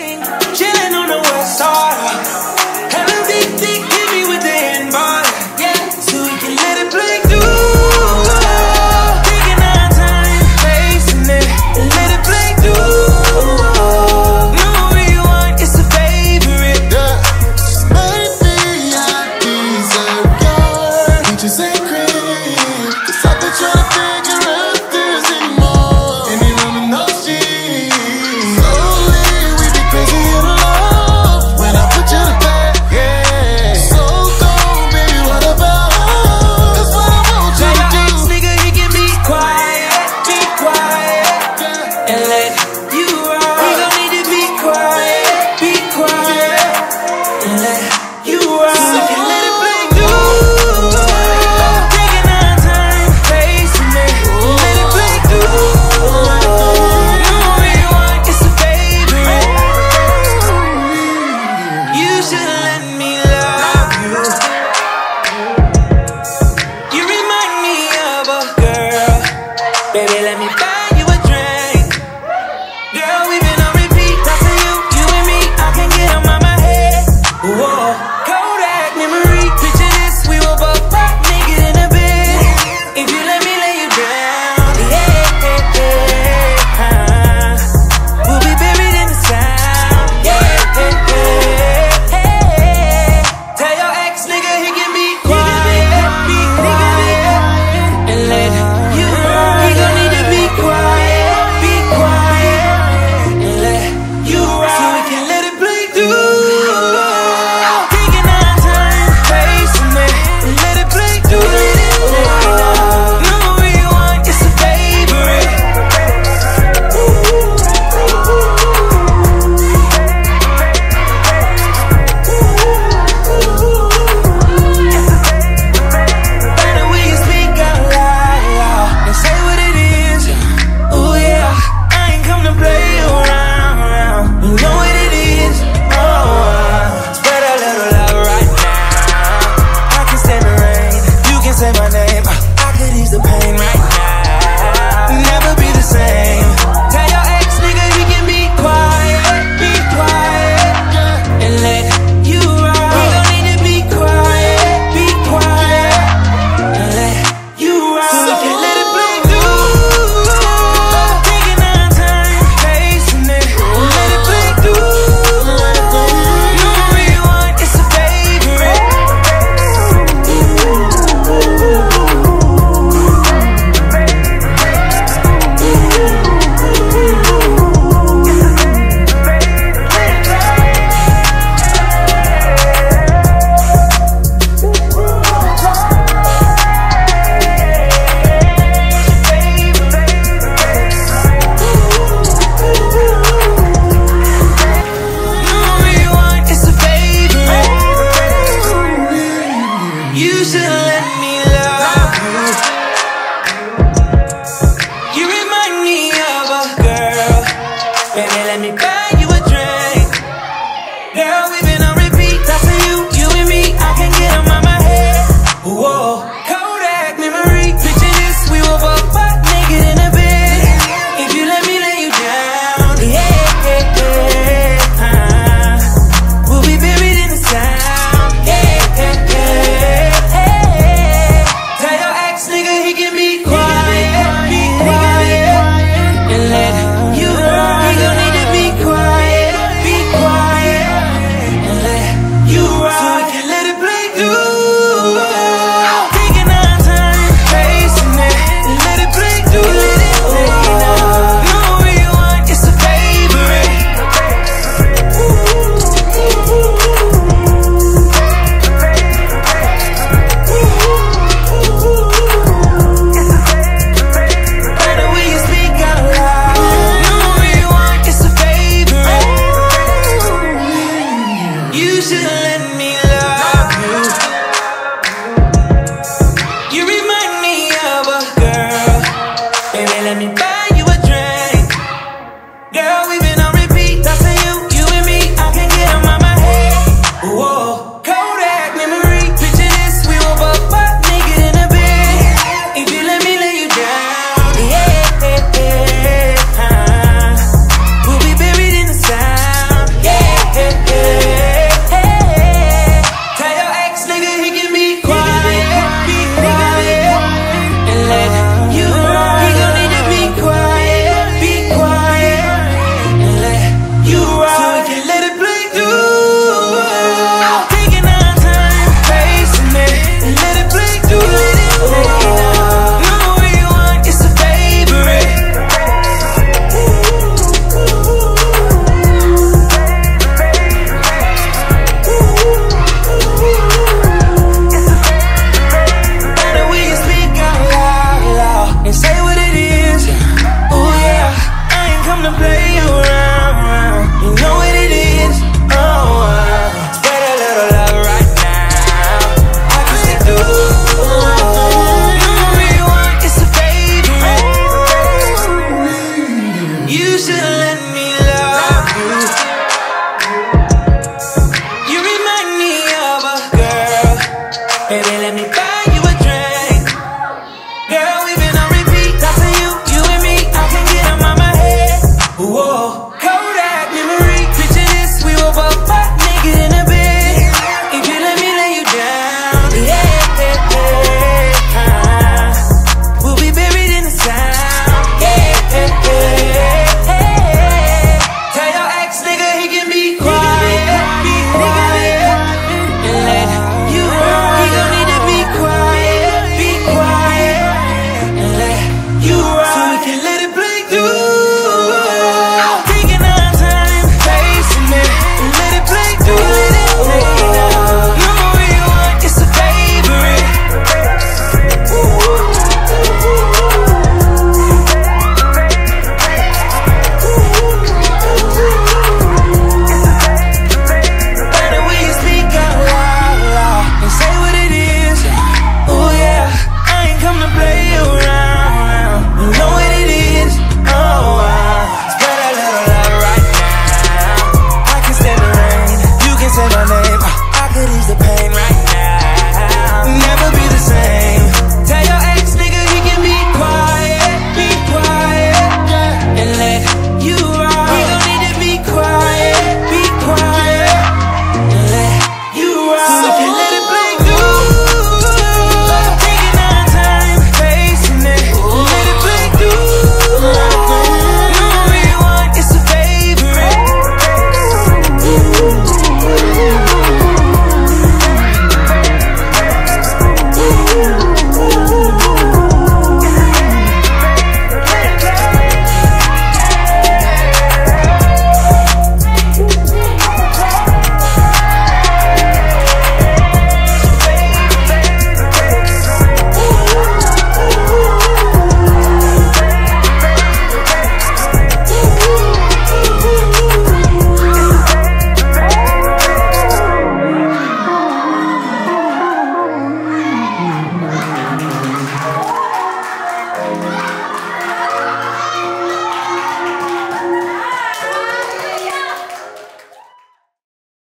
Chillin' on let me go.